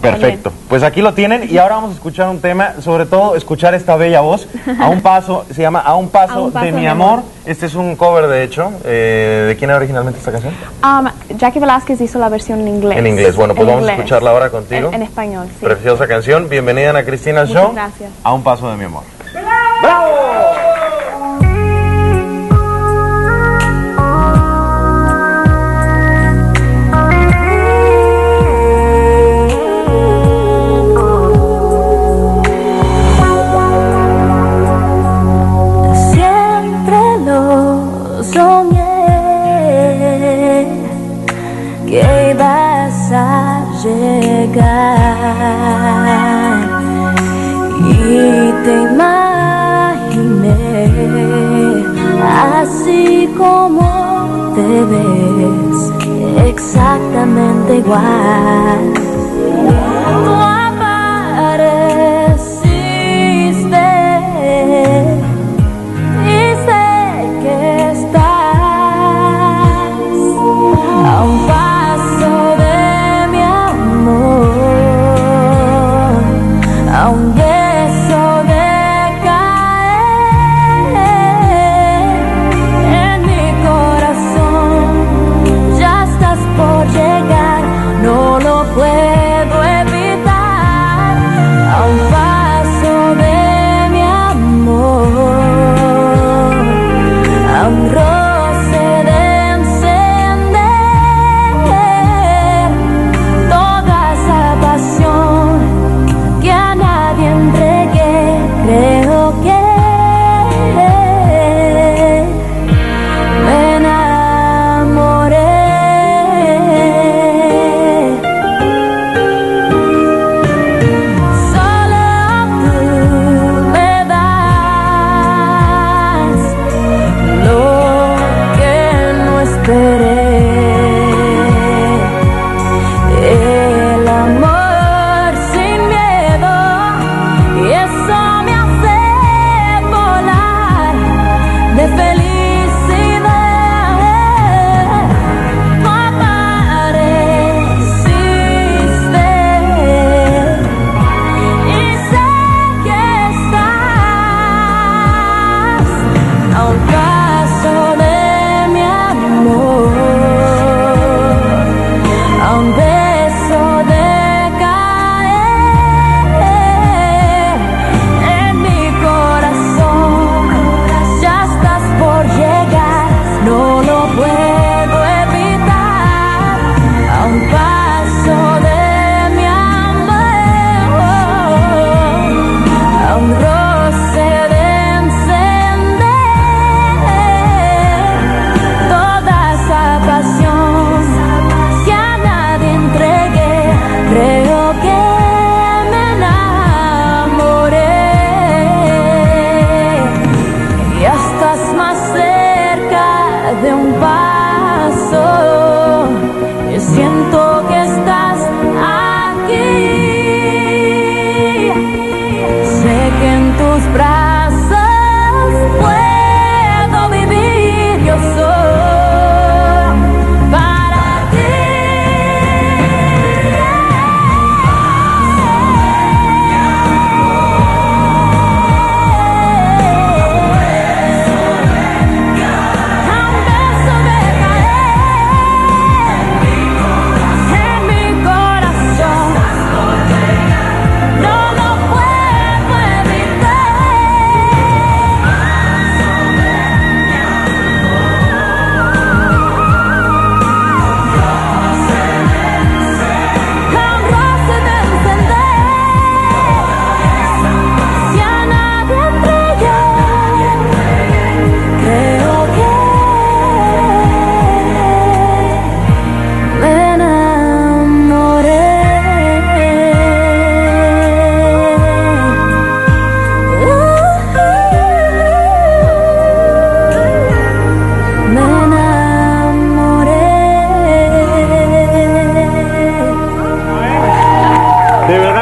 Perfecto. Pues aquí lo tienen y ahora vamos a escuchar un tema, sobre todo escuchar esta bella voz. A un paso, se llama A un paso, de, mi amor. Este es un cover, de hecho. Eh, ¿De quién era originalmente esta canción? Um, Jackie Velázquez hizo la versión en inglés. En inglés, bueno, pues vamos a escucharla ahora contigo. En, español, sí. Preciosa canción. Bienvenida Ana Cristina Show. Gracias. A un paso de mi amor. que dessa chegar e te mais assim como te ves é exatamente igual. own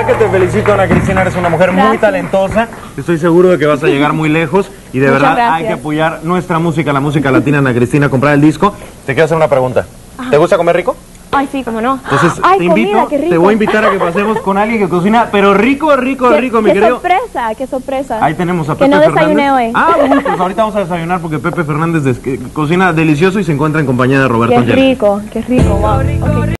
que te felicito, Ana Cristina, eres una mujer muy talentosa. Estoy seguro de que vas a llegar muy lejos y de verdad hay que apoyar nuestra música, la música latina, Ana Cristina, comprar el disco. Te quiero hacer una pregunta. ¿Te gusta comer rico? Ay, sí, cómo no. Entonces, te invito, te voy a invitar a que pasemos con alguien que cocina, pero rico, rico, rico, mi querido. Qué sorpresa, qué sorpresa. Ahí tenemos a que Pepe no desayuné Fernández. hoy. Ah, bueno, pues ahorita vamos a desayunar porque Pepe Fernández cocina delicioso y se encuentra en compañía de Roberto Qué rico, qué rico, wow. rico, rico.